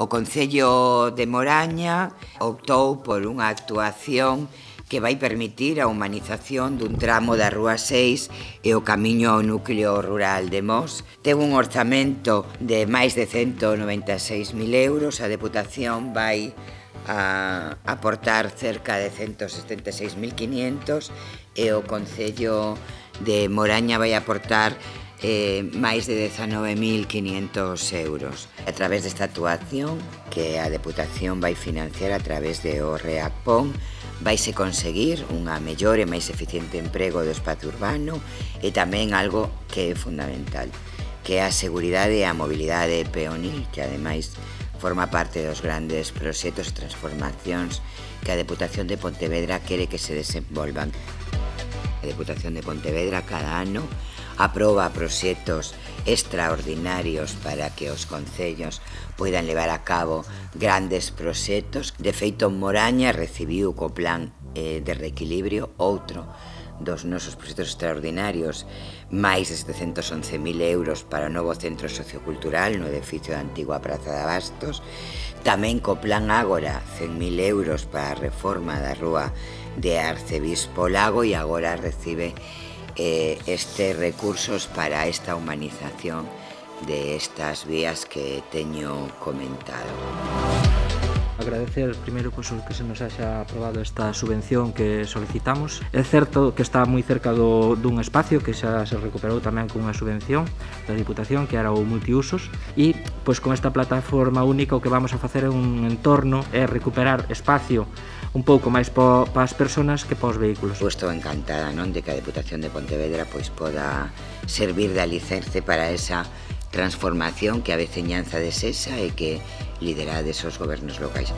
O Concello de Moraña optou por unha actuación que vai permitir a humanización dun tramo da Rúa 6 e o camiño ao núcleo rural de Mos. Ten un orzamento de máis de 196.000 euros, a Deputación vai a aportar cerca de 176.500 e o Concello de Moraña vai aportar eh, máis de 19.500 euros. A través desta actuación, que a Deputación vai financiar a través de o REACPON, vaise conseguir unha mellor e máis eficiente emprego do espazo urbano e tamén algo que é fundamental, que é a seguridade e a mobilidade peonil, que ademais forma parte dos grandes proxectos e transformacións que a Deputación de Pontevedra quere que se desenvolvan. A Deputación de Pontevedra cada ano aproba proxectos extraordinarios para que os concellos poidan levar a cabo grandes proxectos. De feito, Moraña recibiu co plan eh, de reequilibrio outro dos nosos proxectos extraordinarios máis de 711.000 euros para o novo centro sociocultural no edificio da antigua Praza de Abastos tamén co plan Ágora 100.000 euros para a reforma da rúa de Arcebispo Lago e agora recibe eh, estes recursos para esta humanización de estas vías que teño comentado. agradecer primeiro pois, que se nos haxa aprobado esta subvención que solicitamos. É certo que está moi cerca do, dun espacio que xa se recuperou tamén con unha subvención da Diputación que era o multiusos e pois, con esta plataforma única o que vamos a facer é un entorno é recuperar espacio un pouco máis po, pa as persoas que pa os vehículos. Estou encantada non de que a Deputación de Pontevedra pois poda servir de alicerce para esa transformación que a veciñanza desesa e que liderar esos gobiernos locales.